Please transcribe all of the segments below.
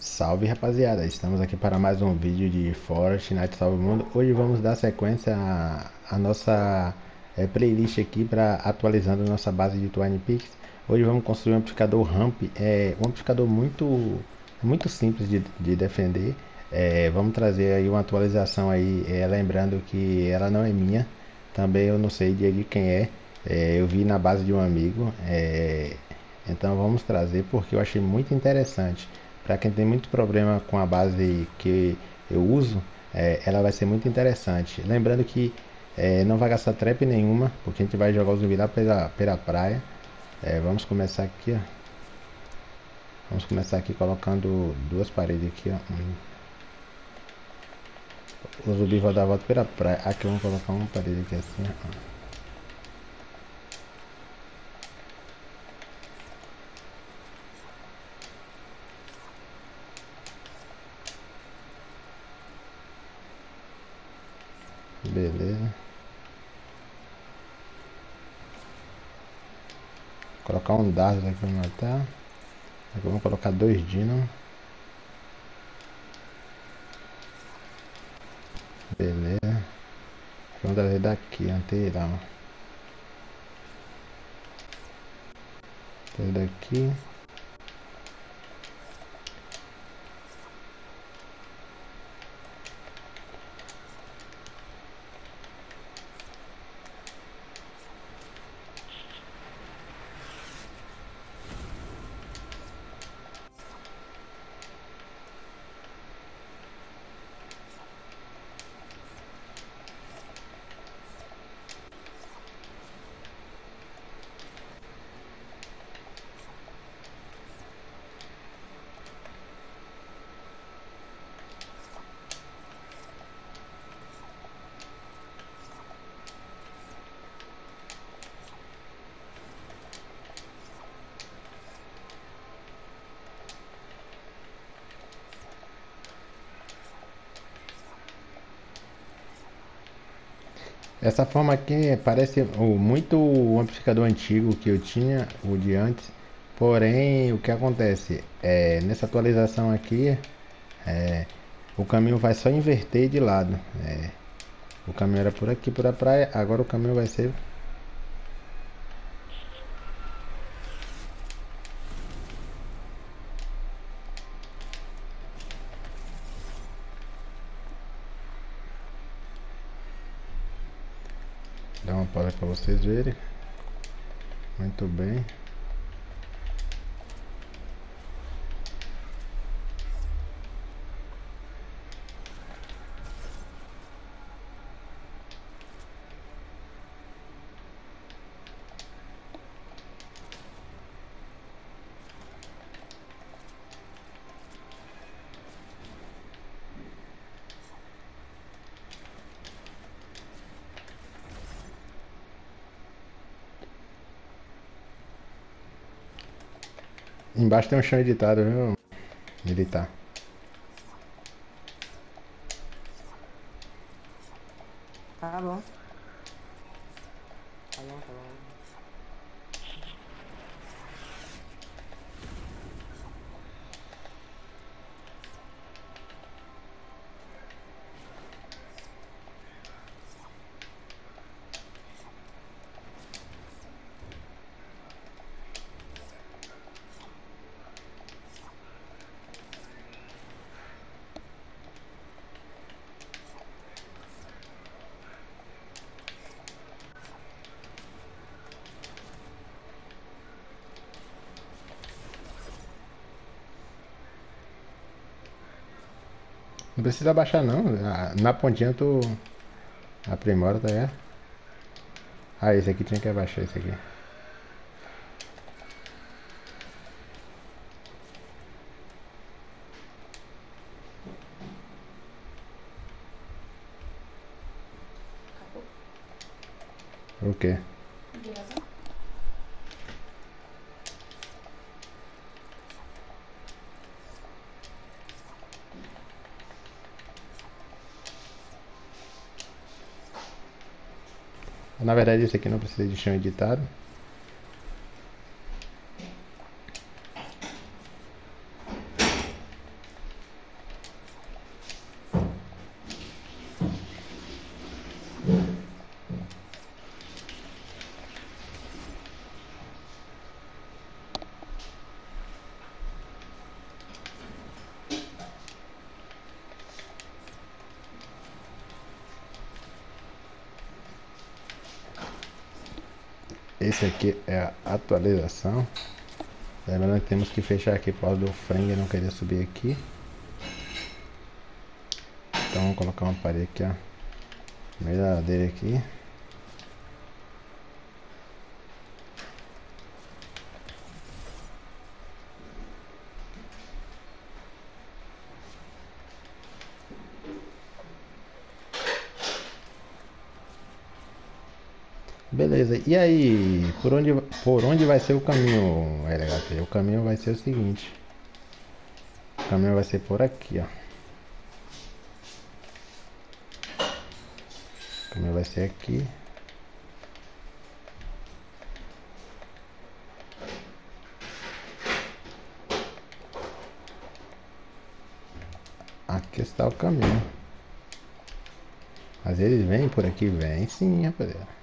Salve rapaziada, estamos aqui para mais um vídeo de Fortnite Salve Mundo. Hoje vamos dar sequência à, nossa é, playlist aqui para atualizando nossa base de Twine Peaks. Hoje vamos construir um amplificador ramp, é um amplificador muito, muito simples de, de defender. É, Vamos trazer aí uma atualização aí, é, lembrando que ela não é minha. Também eu não sei de quem é, é eu vi na base de um amigo. É, Então vamos trazer porque eu achei muito interessante para quem tem muito problema com a base que eu uso, é, ela vai ser muito interessante. Lembrando que é, não vai gastar trap nenhuma, porque a gente vai jogar os zumbi lá pela, pela praia. É, vamos começar aqui, ó. Vamos começar aqui colocando duas paredes aqui, ó. O zumbi vai dar a volta pela praia. Aqui vamos colocar uma parede aqui assim, ó. Beleza. Colocar um dardo aqui pra matar. Aqui vamos colocar dois dino. Beleza. Vamos trazer daqui, anteirão. Trazer daqui. Essa forma aqui parece muito o amplificador antigo que eu tinha, o de antes. Porém, o que acontece? É, nessa atualização aqui, é, o caminho vai só inverter de lado. É, o caminho era por aqui, por a praia, agora o caminho vai ser Dá uma pausa para vocês verem. Muito bem. Embaixo tem um chão editado, viu? Militar. Tá bom. Tá bom, tá bom. Não precisa baixar não. Na pontinha tu aprimora, tá é? Ah, esse aqui tinha que abaixar esse aqui. O quê? Na verdade esse aqui não precisa de chão editado. Esse aqui é a atualização. Lembrando que temos que fechar aqui para do frango não querer subir aqui. Então vamos colocar uma parede aqui, ó. Dele aqui. Beleza, e aí, por onde, por onde vai ser o caminho, LHT? O caminho vai ser o seguinte. O caminho vai ser por aqui, ó. O caminho vai ser aqui. Aqui está o caminho. Mas eles vêm por aqui? Vem sim, rapaziada.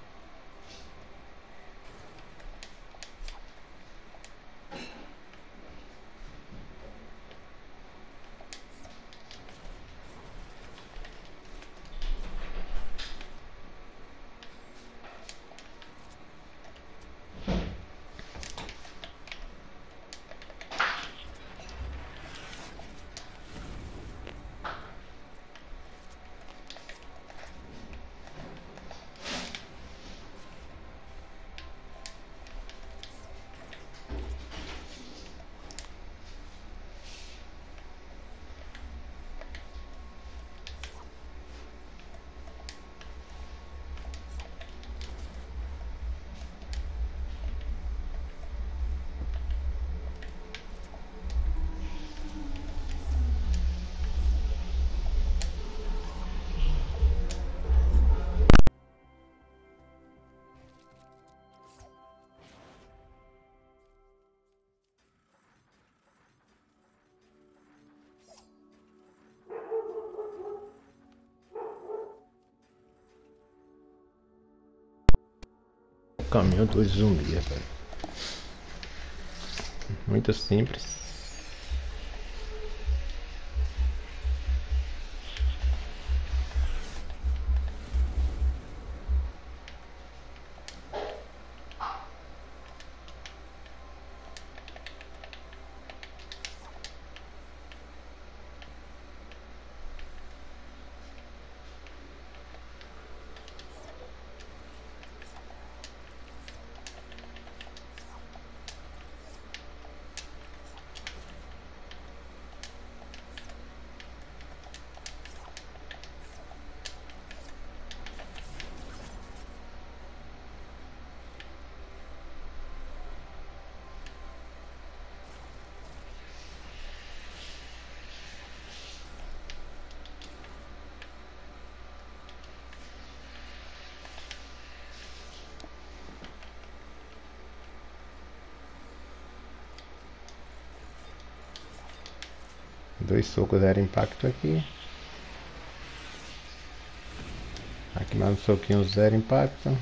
Caminho do zumbi, velho. Muito simples. Dois socos zero impacto aqui. Aqui mais um soquinho zero impacto.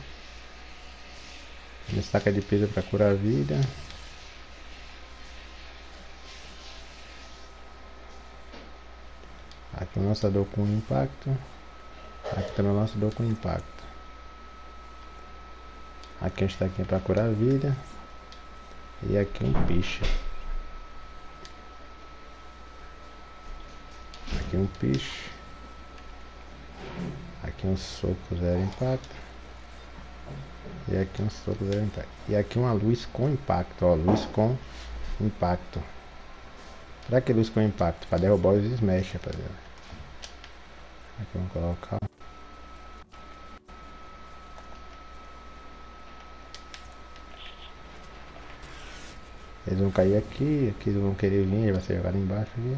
Estaca de pedra para curar a vida. Aqui um lançador com impacto. Aqui também um lançador com impacto. Aqui um estaquinho para curar a vida. E aqui um bicho. Aqui um piche. Aqui um soco zero impacto. E aqui um soco zero impacto. E aqui uma luz com impacto, ó. Luz com impacto. Pra que luz com impacto? Pra derrubar os smash, rapaziada. Aqui vamos colocar. Eles vão cair aqui, aqui eles vão querer vir, vai ser jogado embaixo aqui.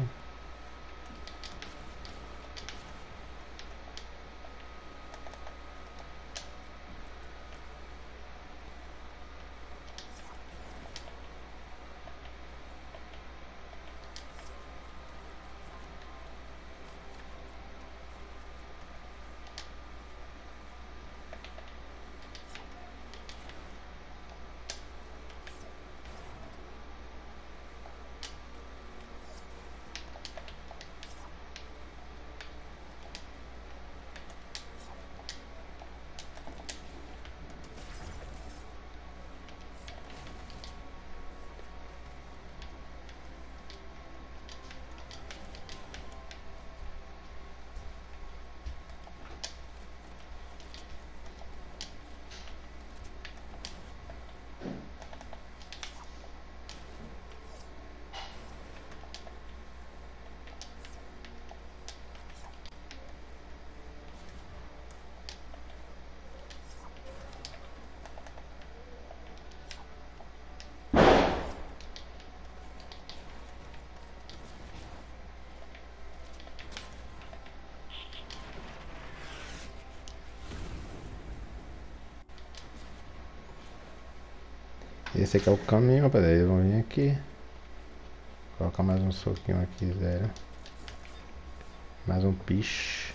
Esse aqui é o caminho, rapaziada. Eles vão vir aqui. Colocar mais um soquinho aqui, zero. Mais um piche.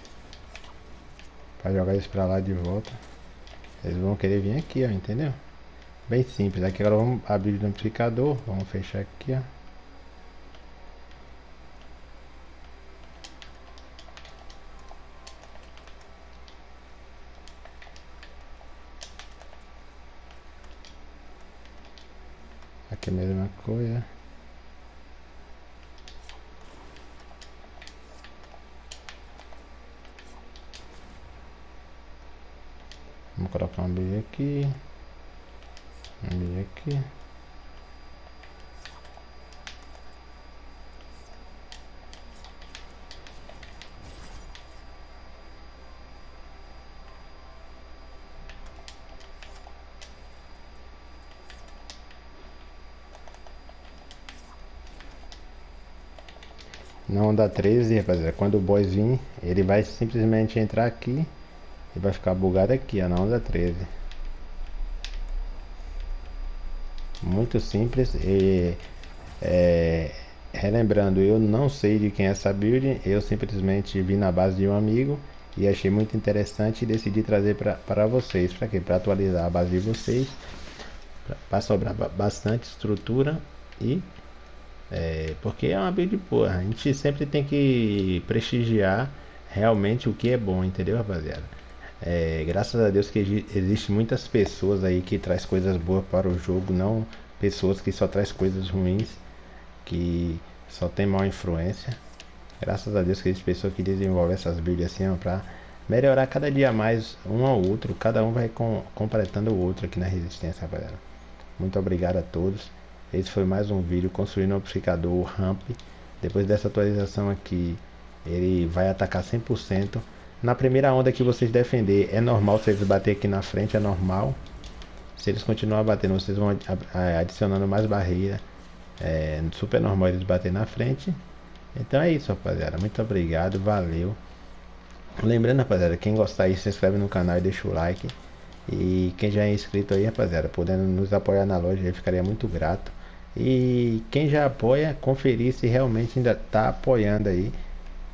Pra jogar eles pra lá de volta. Eles vão querer vir aqui, ó, entendeu? Bem simples. Aqui agora vamos abrir o amplificador. Vamos fechar aqui, ó. Aqui é a mesma coisa. Vamos colocar um bilhete aqui. Um bilhete aqui. Na onda 13, rapaziada, quando o boss vir, ele vai simplesmente entrar aqui e vai ficar bugado aqui, ó, na onda 13. Muito simples e é, relembrando, eu não sei de quem é essa build, eu simplesmente vi na base de um amigo e achei muito interessante e decidi trazer para vocês, para quê? Para atualizar a base de vocês, para sobrar bastante estrutura e é, porque é uma build boa. A gente sempre tem que prestigiar realmente o que é bom, entendeu, rapaziada? É, graças a Deus que existe muitas pessoas aí que traz coisas boas para o jogo, não pessoas que só traz coisas ruins, que só tem mal influência. Graças a Deus que existe pessoas que desenvolvem essas builds assim para melhorar cada dia mais um ao outro, cada um vai com, completando o outro aqui na resistência, rapaziada. Muito obrigado a todos. Esse foi mais um vídeo construindo amplificador ramp. Depois dessa atualização aqui, ele vai atacar 100%. Na primeira onda que vocês defender, é normal se eles bater aqui na frente, é normal. Se eles continuarem batendo, vocês vão adicionando mais barreira. É super normal eles bater na frente. Então é isso, rapaziada. Muito obrigado, valeu. Lembrando, rapaziada, quem gostar aí, se inscreve no canal e deixa o like. E quem já é inscrito aí, rapaziada, podendo nos apoiar na loja, eu ficaria muito grato. E quem já apoia, conferir se realmente ainda está apoiando aí.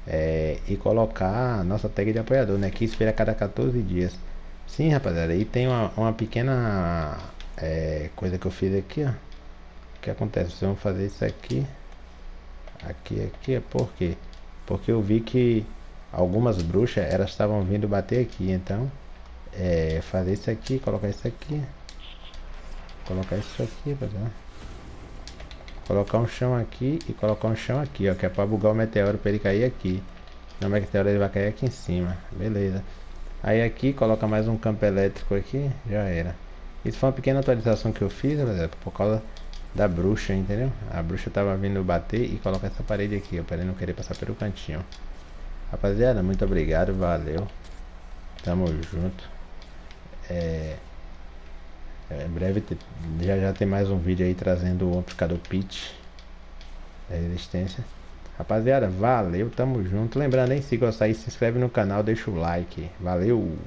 É, e colocar a nossa tag de apoiador, né? Que espera cada 14 dias. Sim, rapaziada, aí tem uma, uma pequena é, coisa que eu fiz aqui, ó. O que acontece? Vocês vão fazer isso aqui. Aqui, aqui, é por quê? Porque eu vi que algumas bruxas, elas estavam vindo bater aqui, então... É, fazer isso aqui, colocar isso aqui. Colocar isso aqui, rapaziada. Colocar um chão aqui e colocar um chão aqui, ó. Que é pra bugar o meteoro pra ele cair aqui. No meteoro ele vai cair aqui em cima. Beleza. Aí aqui coloca mais um campo elétrico aqui. Já era. Isso foi uma pequena atualização que eu fiz, rapaziada. Por causa da bruxa, entendeu? A bruxa tava vindo bater e colocar essa parede aqui, ó. Pra ele não querer passar pelo cantinho. Rapaziada, muito obrigado. Valeu. Tamo junto. É... É, em breve já já tem mais um vídeo aí trazendo o amplificador pitch da resistência. Rapaziada, valeu, tamo junto. Lembrando, hein, se gostar aí, se inscreve no canal, deixa o like. Valeu!